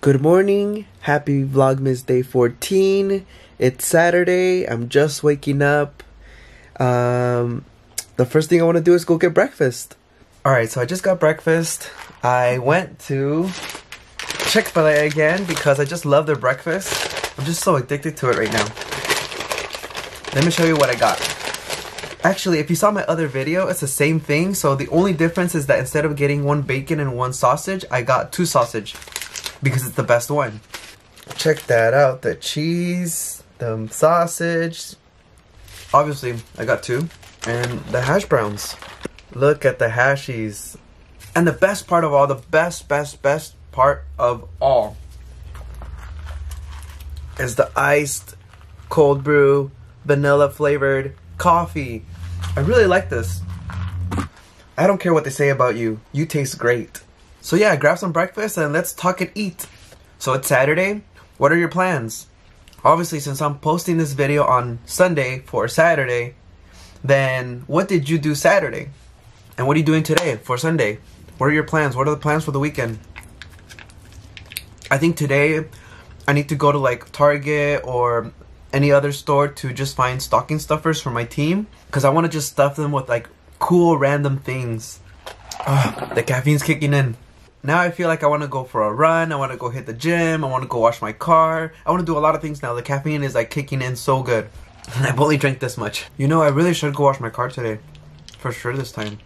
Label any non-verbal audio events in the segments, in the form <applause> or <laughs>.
Good morning. Happy Vlogmas Day 14. It's Saturday. I'm just waking up. Um, the first thing I want to do is go get breakfast. Alright, so I just got breakfast. I went to Chick fil A again because I just love their breakfast. I'm just so addicted to it right now. Let me show you what I got. Actually, if you saw my other video, it's the same thing. So the only difference is that instead of getting one bacon and one sausage, I got two sausage because it's the best one. Check that out. The cheese, the sausage. Obviously, I got two. And the hash browns. Look at the hashies. And the best part of all, the best, best, best part of all is the iced cold brew, vanilla flavored coffee. I really like this. I don't care what they say about you. You taste great. So yeah, grab some breakfast and let's talk and eat. So it's Saturday. What are your plans? Obviously, since I'm posting this video on Sunday for Saturday, then what did you do Saturday? And what are you doing today for Sunday? What are your plans? What are the plans for the weekend? I think today I need to go to like Target or any other store to just find stocking stuffers for my team because I want to just stuff them with like cool random things. Ugh, <sighs> the caffeine's kicking in. Now I feel like I want to go for a run. I want to go hit the gym. I want to go wash my car. I want to do a lot of things now. The caffeine is like kicking in so good. <laughs> And I've only drank this much. You know, I really should go wash my car today. For sure this time.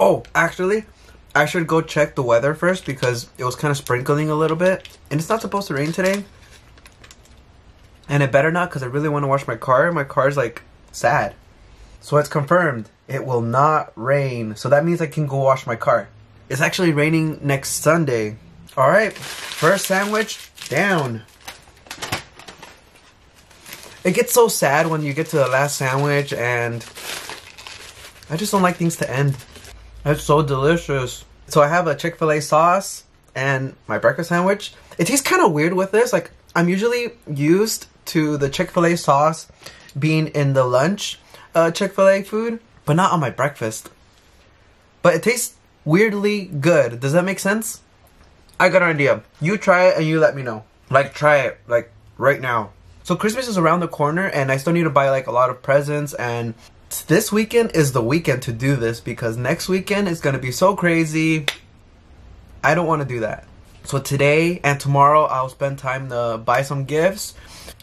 Oh, actually, I should go check the weather first because it was kind of sprinkling a little bit. And it's not supposed to rain today. And it better not because I really want to wash my car. My car's like sad. So it's confirmed. It will not rain. So that means I can go wash my car. It's actually raining next Sunday. Alright, first sandwich down. It gets so sad when you get to the last sandwich and I just don't like things to end. It's so delicious. So I have a Chick-fil-A sauce and my breakfast sandwich. It tastes kind of weird with this. Like I'm usually used to the Chick-fil-A sauce being in the lunch uh, Chick-fil-A food, but not on my breakfast. But it tastes weirdly good. Does that make sense? I got an idea. You try it and you let me know. Like try it like right now. So Christmas is around the corner and I still need to buy like a lot of presents and this weekend is the weekend to do this because next weekend is to be so crazy. I don't want to do that. So today and tomorrow I'll spend time to buy some gifts.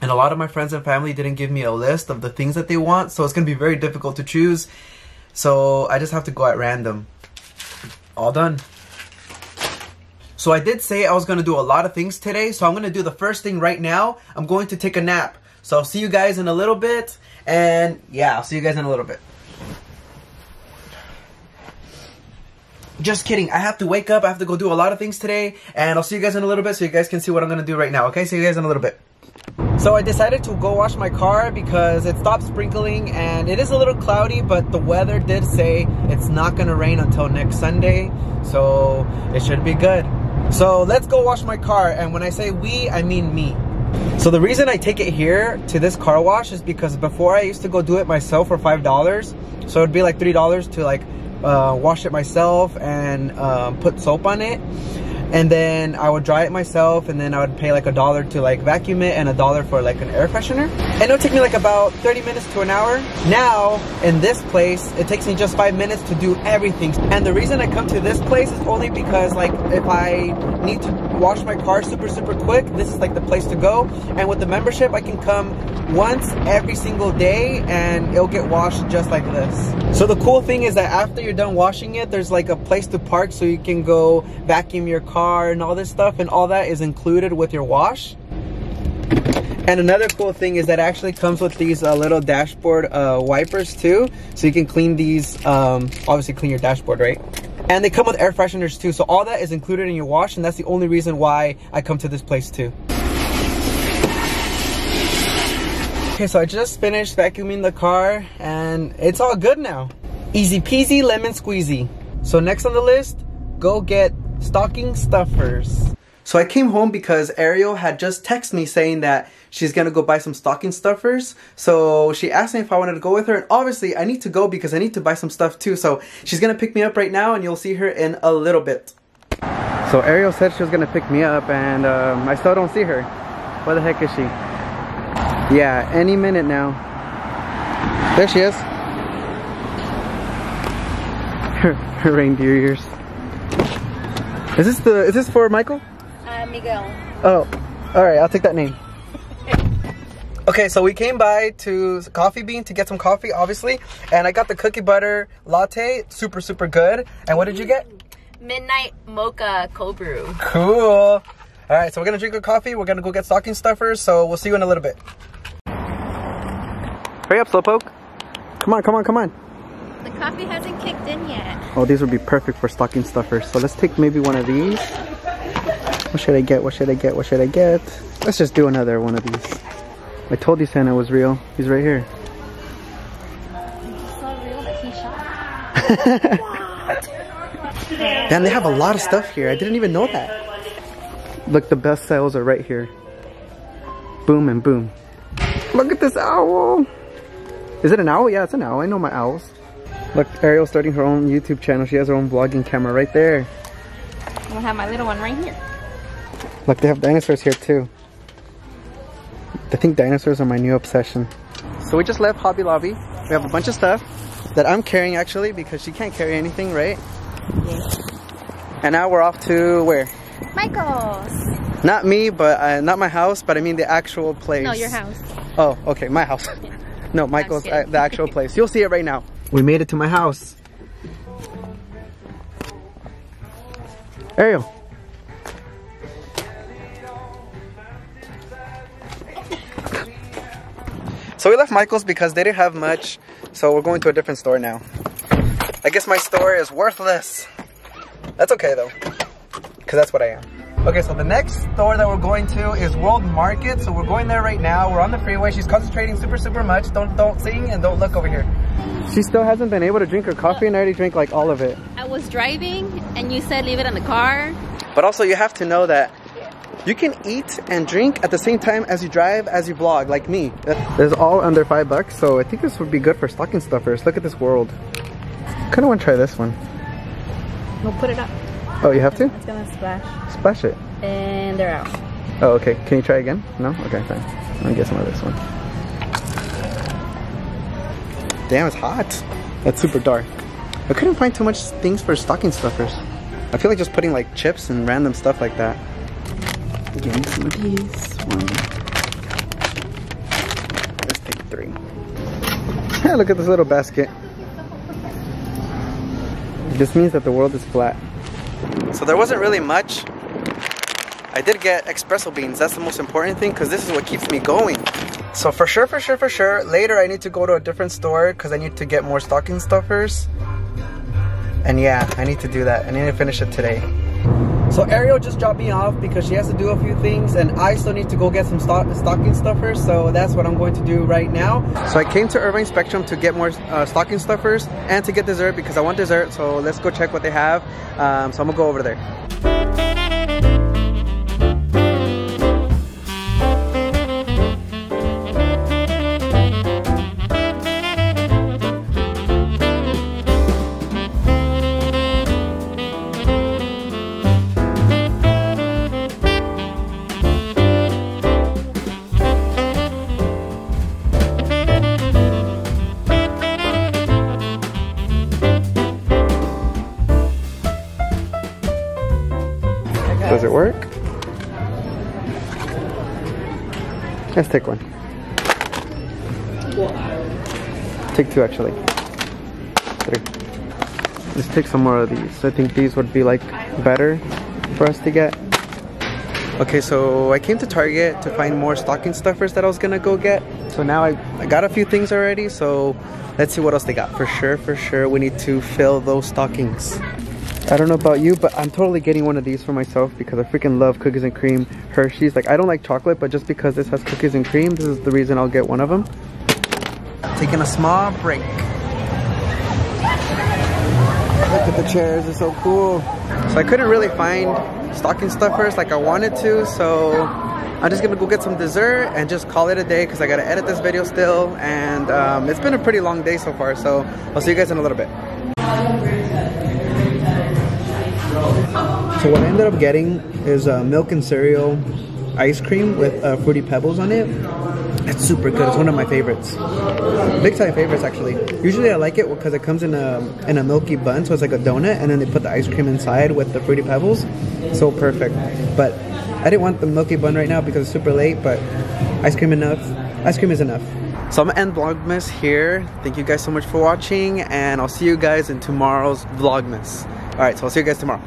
And a lot of my friends and family didn't give me a list of the things that they want, so it's going to be very difficult to choose. So I just have to go at random. All done. So I did say I was going to do a lot of things today, so I'm going to do the first thing right now. I'm going to take a nap. So I'll see you guys in a little bit. And yeah, I'll see you guys in a little bit. Just kidding. I have to wake up. I have to go do a lot of things today. And I'll see you guys in a little bit so you guys can see what I'm going to do right now. Okay? See you guys in a little bit. So I decided to go wash my car because it stopped sprinkling and it is a little cloudy, but the weather did say it's not to rain until next Sunday. So it should be good. So let's go wash my car. And when I say we, I mean me. So the reason I take it here to this car wash is because before I used to go do it myself for $5. So it'd be like $3 to like uh, wash it myself and um, put soap on it and then I would dry it myself and then I would pay like a dollar to like vacuum it and a dollar for like an air freshener. And it would take me like about 30 minutes to an hour. Now, in this place, it takes me just five minutes to do everything. And the reason I come to this place is only because like if I need to wash my car super, super quick, this is like the place to go. And with the membership, I can come once every single day and it'll get washed just like this. So the cool thing is that after you're done washing it, there's like a place to park so you can go vacuum your car car and all this stuff and all that is included with your wash. And another cool thing is that actually comes with these uh, little dashboard uh, wipers too. So you can clean these, um, obviously clean your dashboard, right? And they come with air fresheners too. So all that is included in your wash and that's the only reason why I come to this place too. Okay, so I just finished vacuuming the car and it's all good now. Easy peasy lemon squeezy. So next on the list, go get stocking stuffers. So I came home because Ariel had just texted me saying that she's gonna go buy some stocking stuffers. So she asked me if I wanted to go with her, and obviously I need to go because I need to buy some stuff too. So she's gonna pick me up right now, and you'll see her in a little bit. So Ariel said she was gonna pick me up and um, I still don't see her. Where the heck is she? Yeah, any minute now. There she is. <laughs> Her, her reindeer ears. Is this the, is this for Michael? Uh, Miguel. Oh, all right, I'll take that name. <laughs> Okay, so we came by to Coffee Bean to get some coffee, obviously, and I got the cookie butter latte, super, super good. And what did you get? Midnight mocha cold brew. Cool. All right, so we're gonna drink our coffee. We're gonna go get stocking stuffers. So we'll see you in a little bit. Hurry up, Slowpoke. Come on, come on, come on. The coffee hasn't kicked in yet. Oh, these would be perfect for stocking stuffers. So let's take maybe one of these. What should I get? What should I get? What should I get? Let's just do another one of these. I told you Santa was real. He's right here. It's so real that he shot. <laughs> Damn, they have a lot of stuff here. I didn't even know that. Look, the best sales are right here. Boom and boom. Look at this owl. Is it an owl? Yeah, it's an owl. I know my owls. Look, Ariel's starting her own YouTube channel. She has her own vlogging camera right there. I'm gonna have my little one right here. Look, they have dinosaurs here too. I think dinosaurs are my new obsession. So we just left Hobby Lobby. We have a bunch of stuff that I'm carrying actually because she can't carry anything, right? Yes. And now we're off to where? Michael's. Not me, but uh, not my house, but I mean the actual place. No, your house. Oh, okay, my house. <laughs> no, Michael's, uh, the actual place. You'll see it right now. We made it to my house. Ariel. So we left Michael's because they didn't have much, so we're going to a different store now. I guess my store is worthless. That's okay though, because that's what I am. Okay, so the next store that we're going to is World Market. So we're going there right now. We're on the freeway. She's concentrating super, super much. Don't don't sing and don't look over here. She still hasn't been able to drink her coffee and I already drank like all of it. I was driving and you said leave it in the car. But also you have to know that you can eat and drink at the same time as you drive, as you vlog, like me. This is all under five bucks, so I think this would be good for stocking stuffers. Look at this world. Kinda wanna try this one. We'll put it up. Oh, you have to? It's gonna splash. Splash it. And they're out. Oh, okay. Can you try again? No? Okay, fine. Let me get some of this one. Damn, it's hot. That's super dark. I couldn't find too much things for stocking stuffers. I feel like just putting like chips and random stuff like that. Getting some of these. One. Let's take three. Yeah, <laughs> look at this little basket. This means that the world is flat. So there wasn't really much. I did get espresso beans. That's the most important thing because this is what keeps me going. So for sure, for sure, for sure, later I need to go to a different store because I need to get more stocking stuffers. And yeah, I need to do that. I need to finish it today. So Ariel just dropped me off because she has to do a few things and I still need to go get some stock stocking stuffers. So that's what I'm going to do right now. So I came to Irvine Spectrum to get more uh, stocking stuffers and to get dessert because I want dessert. So let's go check what they have. Um, so I'm gonna go over there. Does it work? Let's take one. Take two actually. Three. Let's take some more of these. I think these would be like better for us to get. Okay, so I came to Target to find more stocking stuffers that I was gonna go get. So now I, I got a few things already, so let's see what else they got. For sure, for sure, we need to fill those stockings. I don't know about you, but I'm totally getting one of these for myself because I freaking love cookies and cream Hershey's. Like, I don't like chocolate, but just because this has cookies and cream, this is the reason I'll get one of them. Taking a small break. Look at the chairs, they're so cool. So I couldn't really find stocking stuffers like I wanted to, so I'm just gonna go get some dessert and just call it a day because I gotta edit this video still. And um, it's been a pretty long day so far, so I'll see you guys in a little bit. So what I ended up getting is uh, milk and cereal ice cream with uh, fruity pebbles on it. It's super good. It's one of my favorites. Big time favorites actually. Usually I like it because it comes in a in a milky bun, so it's like a donut, and then they put the ice cream inside with the fruity pebbles. So perfect. But I didn't want the milky bun right now because it's super late. But ice cream enough. Ice cream is enough. So I'm gonna end Vlogmas here. Thank you guys so much for watching, and I'll see you guys in tomorrow's Vlogmas. All right, so I'll see you guys tomorrow.